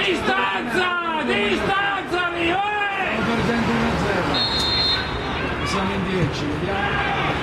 Distanza! Distanzami! Eh! Sto perdendo 1-0 siamo in 10, vediamo.